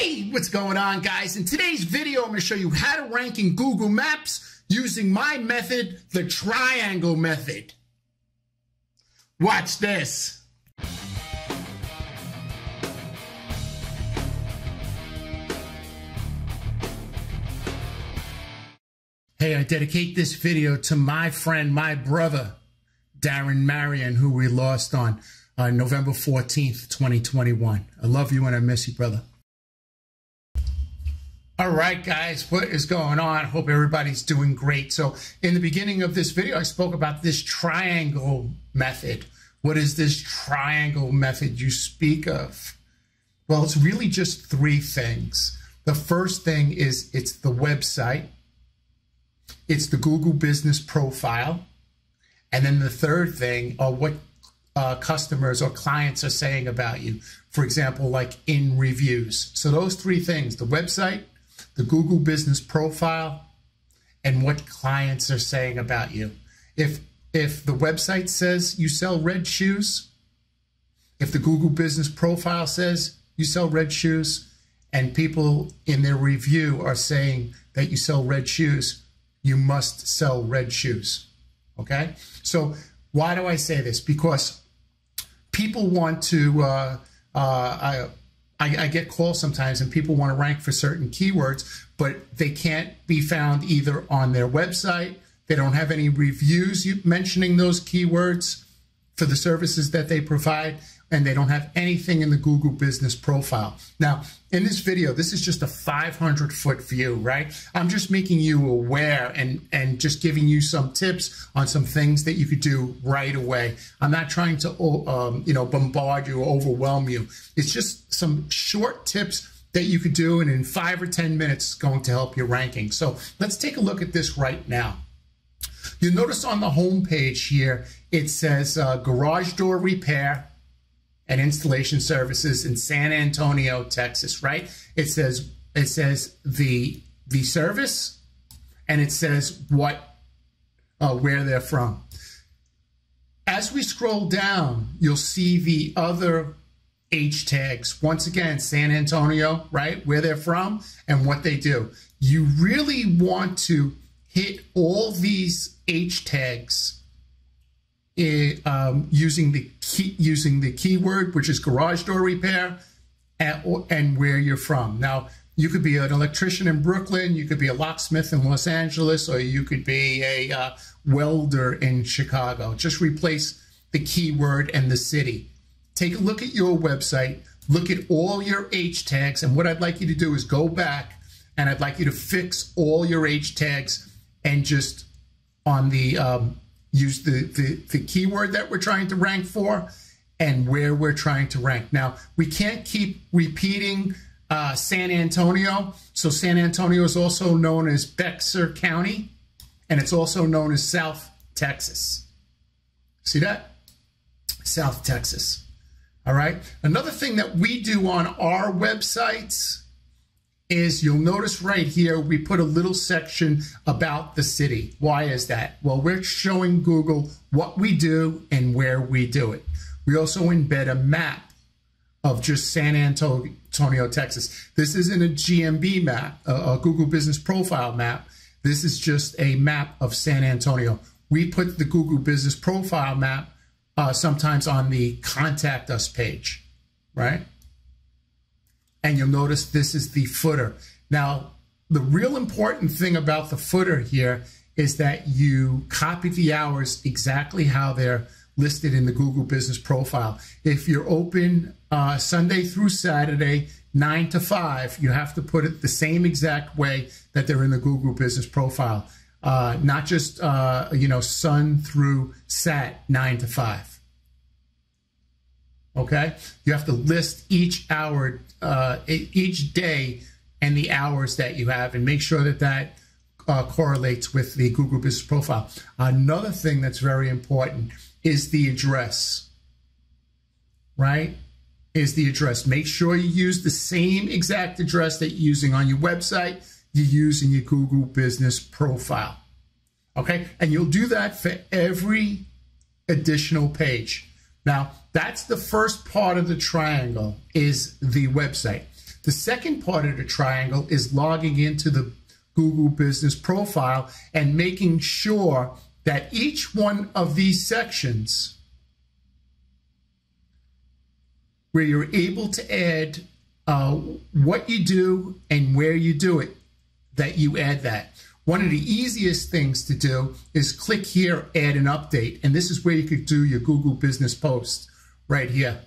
Hey, what's going on guys? In today's video, I'm to show you how to rank in Google Maps using my method, the triangle method. Watch this. Hey, I dedicate this video to my friend, my brother, Darren Marion, who we lost on uh, November 14th, 2021. I love you and I miss you, brother. All right, guys, what is going on? Hope everybody's doing great. So, in the beginning of this video, I spoke about this triangle method. What is this triangle method you speak of? Well, it's really just three things. The first thing is it's the website, it's the Google business profile, and then the third thing are what uh, customers or clients are saying about you. For example, like in reviews. So, those three things the website, the Google business profile, and what clients are saying about you. If if the website says you sell red shoes, if the Google business profile says you sell red shoes, and people in their review are saying that you sell red shoes, you must sell red shoes. Okay? So, why do I say this? Because people want to, uh, uh, I, I, get calls sometimes and people want to rank for certain keywords, but they can't be found either on their website. They don't have any reviews mentioning those keywords for the services that they provide, and they don't have anything in the Google business profile. Now, in this video, this is just a 500 foot view, right? I'm just making you aware and, and just giving you some tips on some things that you could do right away. I'm not trying to, um, you know, bombard you or overwhelm you. It's just some short tips that you could do, and in five or 10 minutes, going to help your ranking. So let's take a look at this right now. You'll notice on the home page here, it says uh, garage door repair, and installation services in San Antonio, Texas, right? It says it says the the service and it says what uh, where they're from. As we scroll down, you'll see the other H tags. Once again, San Antonio, right? Where they're from and what they do. You really want to hit all these H tags it, um, using the key, using the keyword, which is garage door repair, and, and where you're from. Now, you could be an electrician in Brooklyn, you could be a locksmith in Los Angeles, or you could be a uh, welder in Chicago. Just replace the keyword and the city. Take a look at your website, look at all your H tags, and what I'd like you to do is go back and I'd like you to fix all your H tags and just on the um, use the, the, the keyword that we're trying to rank for and where we're trying to rank. Now, we can't keep repeating uh, San Antonio. So San Antonio is also known as Bexar County, and it's also known as South Texas. See that? South Texas. All right. Another thing that we do on our websites is you'll notice right here, we put a little section about the city. Why is that? Well, we're showing Google what we do and where we do it. We also embed a map of just San Antonio, Texas. This isn't a GMB map, a, Google Business Profile map. This is just a map of San Antonio. We put the Google Business Profile map uh, sometimes on the Contact Us page, right? And you'll notice this is the footer. Now, the real important thing about the footer here is that you copy the hours exactly how they're listed in the Google Business Profile. If you're open uh, Sunday through Saturday, 9 to 5, you have to put it the same exact way that they're in the Google Business Profile. Uh, not just, uh, you know, Sun through Sat, 9 to 5 okay? You have to list each hour, uh, each day and the hours that you have and make sure that that uh, correlates with the Google Business Profile. Another thing that's very important is the address, right? Is the address. Make sure you use the same exact address that you're using on your website, you use in your Google Business Profile. Okay? And you'll do that for every additional page. Now, that's the first part of the triangle is the website. The second part of the triangle is logging into the Google Business Profile and making sure that each one of these sections where you're able to add uh, what you do and where you do it, that you add that. One of the easiest things to do is click here, add an update. And this is where you could do your Google Business Post right here.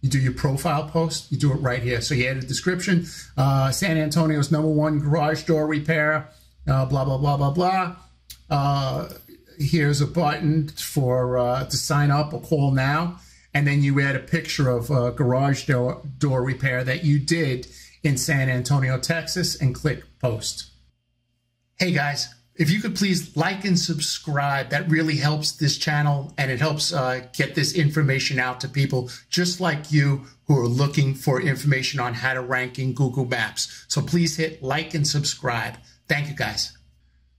You do your profile post, you do it right here. So you add a description, uh, San Antonio's number one garage door repair, uh, blah, blah, blah, blah, blah. Uh, here's a button for uh, to sign up or call now. And then you add a picture of a garage door, door repair that you did in San Antonio, Texas, and click post. Hey guys, if you could please like and subscribe, that really helps this channel and it helps uh, get this information out to people just like you who are looking for information on how to rank in Google Maps. So please hit like and subscribe. Thank you guys.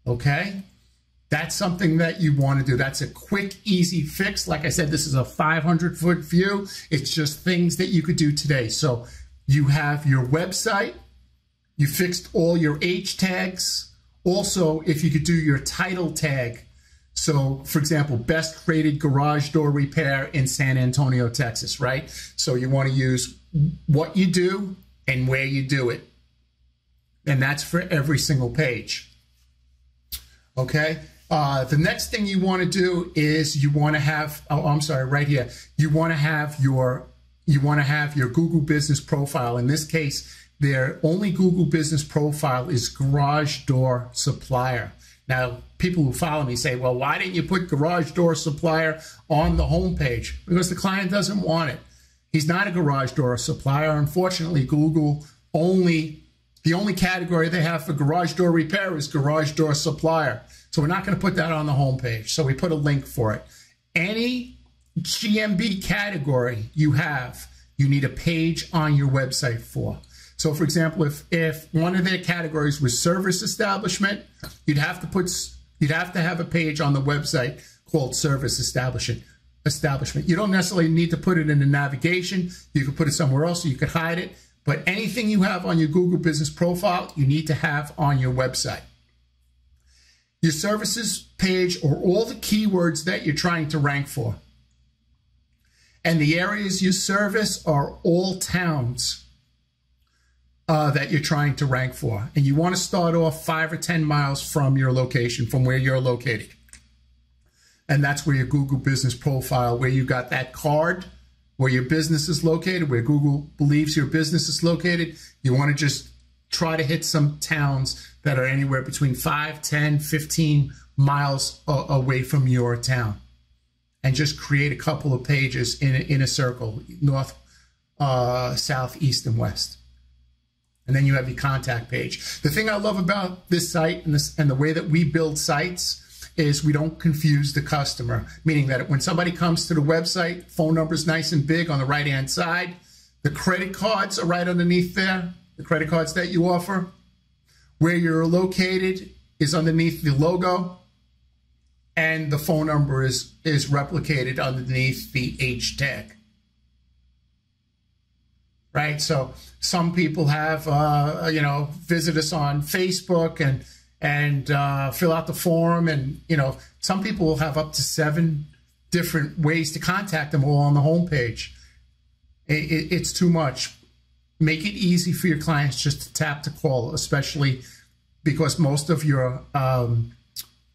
Okay. That's something that you want to do. That's a quick, easy fix. Like I said, this is a 500 foot view. It's just things that you could do today. So you have your website, you fixed all your H tags, also, if you could do your title tag, so for example, best rated garage door repair in San Antonio, Texas, right? So you want to use what you do and where you do it. And that's for every single page. Okay. Uh, the next thing you want to do is you want to have, oh, I'm sorry, right here. You want to have your, you want to have your Google business profile. In this case, their only Google business profile is garage door supplier. Now, people who follow me say, well, why didn't you put garage door supplier on the homepage? Because the client doesn't want it. He's not a garage door supplier. Unfortunately, Google only, the only category they have for garage door repair is garage door supplier. So we're not going to put that on the homepage. So we put a link for it. Any GMB category you have, you need a page on your website for. So for example, if, if one of their categories was service establishment, you'd have to put, you'd have to have a page on the website called service establishment. Establishment. You don't necessarily need to put it in the navigation. You could put it somewhere else, you could hide it. But anything you have on your Google Business profile, you need to have on your website. Your services page or all the keywords that you're trying to rank for. And the areas you service are all towns uh, that you're trying to rank for. And you want to start off five or 10 miles from your location, from where you're located. And that's where your Google business profile, where you got that card, where your business is located, where Google believes your business is located. You want to just try to hit some towns that are anywhere between 5, 10, 15 miles away from your town. And just create a couple of pages in a, in a circle, north, uh, south, east, and west and then you have your contact page. The thing I love about this site and, this, and the way that we build sites is we don't confuse the customer, meaning that when somebody comes to the website, phone number is nice and big on the right-hand side. The credit cards are right underneath there, the credit cards that you offer. Where you're located is underneath the logo, and the phone number is, is replicated underneath the H tag right? So some people have, uh, you know, visit us on Facebook and and uh, fill out the form, and you know, some people will have up to seven different ways to contact them all on the homepage. It, it, it's too much. Make it easy for your clients just to tap to call, especially because most of your um,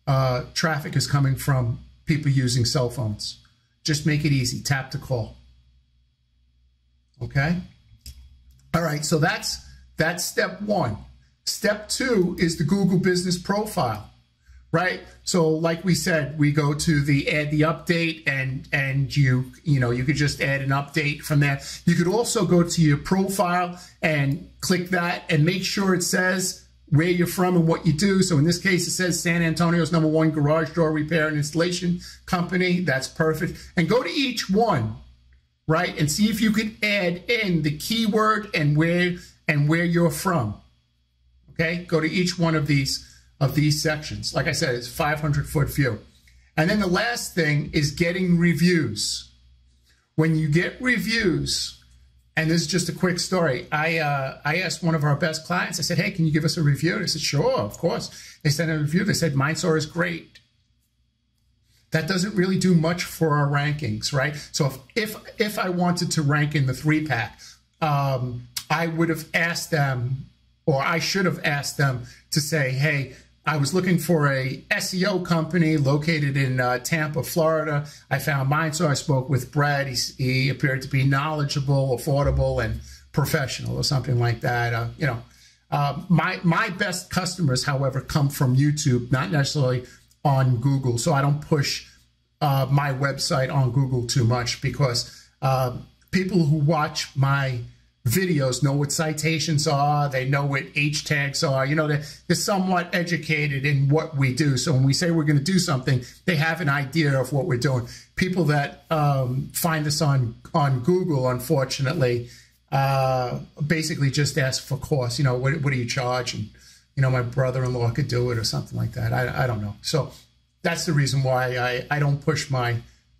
uh, traffic is coming from people using cell phones. Just make it easy. Tap to call. Okay. Right, so that's that's step one. Step two is the Google Business Profile, right? So, like we said, we go to the add the update, and and you you know you could just add an update from there. You could also go to your profile and click that, and make sure it says where you're from and what you do. So in this case, it says San Antonio's number one garage door repair and installation company. That's perfect. And go to each one right? And see if you can add in the keyword and where and where you're from. Okay, go to each one of these of these sections. Like I said, it's 500 foot view. And then the last thing is getting reviews. When you get reviews, And this is just a quick story. I uh, I asked one of our best clients. I said, "Hey, can you give us a review?" They said, "Sure, of course." They sent a review. They said, "Mindsaw is great." That doesn't really do much for our rankings, right? So if if, if I wanted to rank in the three pack, um, I would have asked them, or I should have asked them to say, "Hey, I was looking for a SEO company located in uh, Tampa, Florida. I found Mindsaw, I spoke with Brad. He, he, appeared to be knowledgeable, affordable, and professional, or something like that. Uh, you know, uh, my my best customers, however, come from YouTube, not necessarily on Google. So I don't push uh, my website on Google too much because uh, people who watch my videos know what citations are, they know what H tags are. You know, they're, they're somewhat educated in what we do. So when we say we're going to do something, they have an idea of what we're doing. People that um, find us on on Google, unfortunately, uh, basically just ask for cost. You know, what, what do you charge? And you know, my brother-in-law could do it or something like that. I, I don't know. So that's the reason why I, I don't push my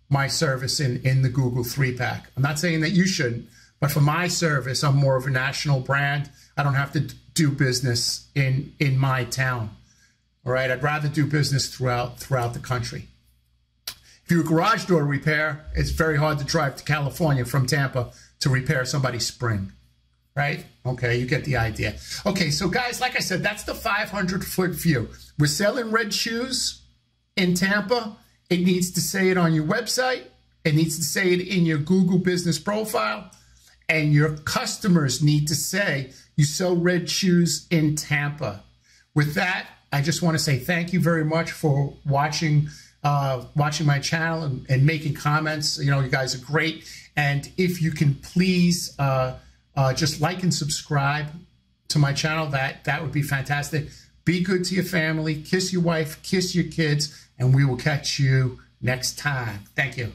my service in in the Google three pack. I'm not saying that you shouldn't. But for my service, I'm more of a national brand. I don't have to do business in in my town. All right, I'd rather do business throughout throughout the country. If you're a garage door repair, it's very hard to drive to California from Tampa to repair somebody's spring. Right? Okay, you get the idea. Okay, so guys, like I said, that's the 500 foot view. We're selling red shoes in Tampa. It needs to say it on your website. It needs to say it in your Google business profile and your customers need to say you sell red shoes in Tampa. With that, I just want to say thank you very much for watching uh, watching my channel and, and, making comments. You know, you guys are great. And if you can please uh, uh, just like and subscribe to my channel, that that would be fantastic. Be good to your family, kiss your wife, kiss your kids, and we will catch you next time. Thank you.